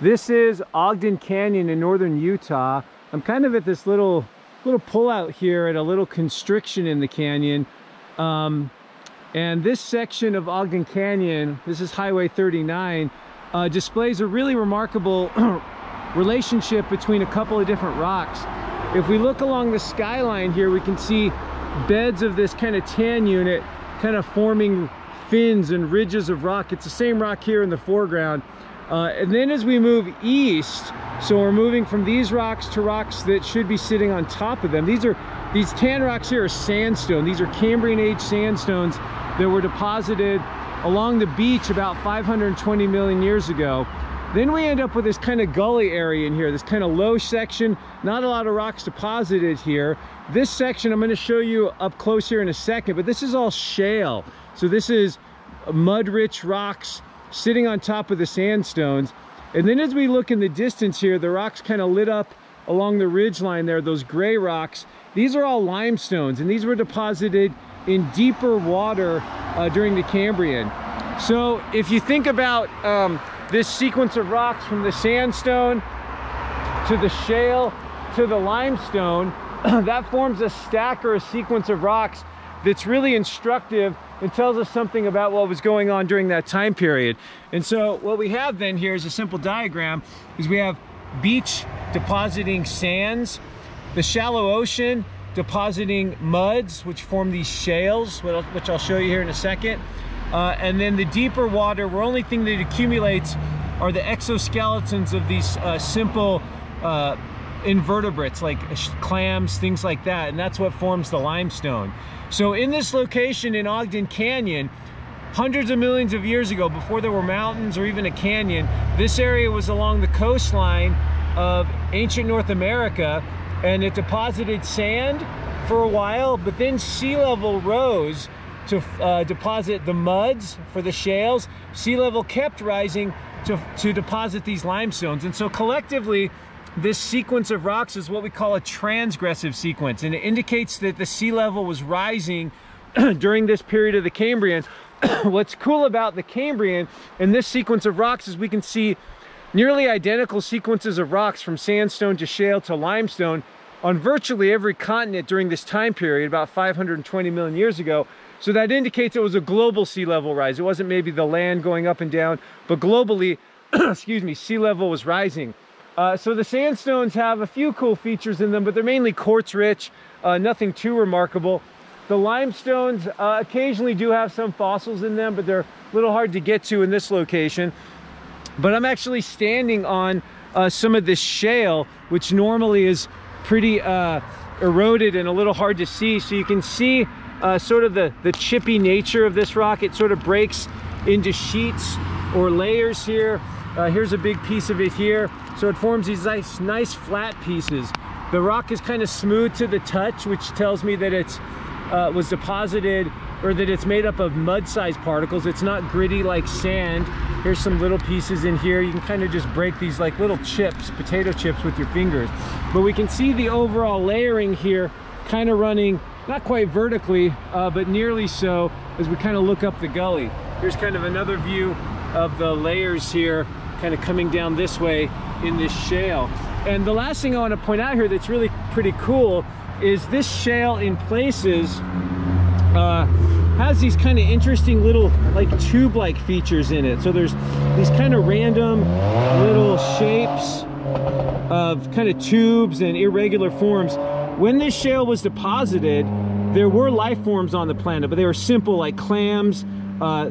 This is Ogden Canyon in northern Utah. I'm kind of at this little little pullout here at a little constriction in the canyon. Um, and this section of Ogden Canyon, this is Highway 39, uh, displays a really remarkable relationship between a couple of different rocks. If we look along the skyline here, we can see beds of this kind of tan unit kind of forming fins and ridges of rock. It's the same rock here in the foreground. Uh, and then as we move east, so we're moving from these rocks to rocks that should be sitting on top of them. These are these tan rocks here are sandstone. These are Cambrian age sandstones that were deposited along the beach about 520 million years ago. Then we end up with this kind of gully area in here, this kind of low section, not a lot of rocks deposited here. This section I'm gonna show you up close here in a second, but this is all shale. So this is mud-rich rocks sitting on top of the sandstones. And then as we look in the distance here, the rocks kind of lit up along the ridge line there, those gray rocks. These are all limestones, and these were deposited in deeper water uh, during the Cambrian. So if you think about um, this sequence of rocks from the sandstone to the shale to the limestone, that forms a stack or a sequence of rocks that's really instructive and tells us something about what was going on during that time period. And so what we have then here is a simple diagram is we have beach depositing sands, the shallow ocean depositing muds, which form these shales, which I'll show you here in a second. Uh, and then the deeper water, where only thing that accumulates are the exoskeletons of these uh, simple uh, invertebrates like clams, things like that. And that's what forms the limestone. So in this location in Ogden Canyon, hundreds of millions of years ago, before there were mountains or even a canyon, this area was along the coastline of ancient North America and it deposited sand for a while, but then sea level rose to uh, deposit the muds for the shales. Sea level kept rising to, to deposit these limestones. And so collectively, this sequence of rocks is what we call a transgressive sequence, and it indicates that the sea level was rising during this period of the Cambrian. What's cool about the Cambrian and this sequence of rocks is we can see nearly identical sequences of rocks from sandstone to shale to limestone on virtually every continent during this time period, about 520 million years ago. So that indicates it was a global sea level rise. It wasn't maybe the land going up and down, but globally, excuse me, sea level was rising. Uh, so the sandstones have a few cool features in them, but they're mainly quartz rich, uh, nothing too remarkable. The limestones uh, occasionally do have some fossils in them, but they're a little hard to get to in this location. But I'm actually standing on uh, some of this shale, which normally is pretty uh, eroded and a little hard to see. So you can see uh, sort of the, the chippy nature of this rock. It sort of breaks into sheets or layers here. Here's a big piece of it here. So it forms these nice, nice flat pieces. The rock is kind of smooth to the touch, which tells me that it uh, was deposited or that it's made up of mud-sized particles. It's not gritty like sand. Here's some little pieces in here. You can kind of just break these like little chips, potato chips with your fingers. But we can see the overall layering here kind of running, not quite vertically, uh, but nearly so as we kind of look up the gully. Here's kind of another view of the layers here kind of coming down this way in this shale. And the last thing I want to point out here that's really pretty cool is this shale in places uh, has these kind of interesting little like tube-like features in it. So there's these kind of random little shapes of kind of tubes and irregular forms. When this shale was deposited, there were life forms on the planet, but they were simple like clams. Uh,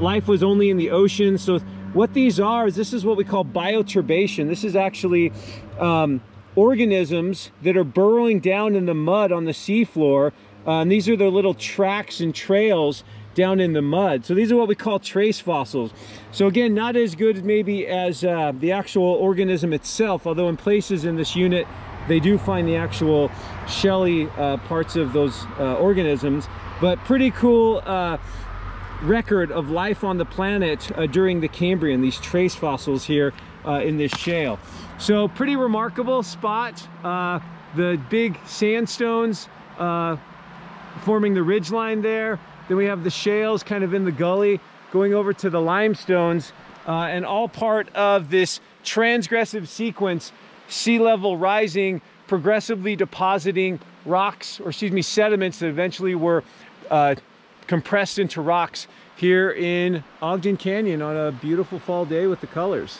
life was only in the ocean. So what these are is this is what we call bioturbation. This is actually um, organisms that are burrowing down in the mud on the seafloor. Uh, and these are their little tracks and trails down in the mud. So these are what we call trace fossils. So again, not as good maybe as uh, the actual organism itself, although in places in this unit, they do find the actual shelly uh, parts of those uh, organisms. But pretty cool uh, record of life on the planet uh, during the Cambrian, these trace fossils here uh, in this shale. So pretty remarkable spot. Uh, the big sandstones uh, forming the ridge line there. Then we have the shales kind of in the gully going over to the limestones. uh, and all part of this transgressive sequence, sea level rising, progressively depositing rocks, or excuse me, sediments that eventually were uh, compressed into rocks here in Ogden Canyon on a beautiful fall day with the colors.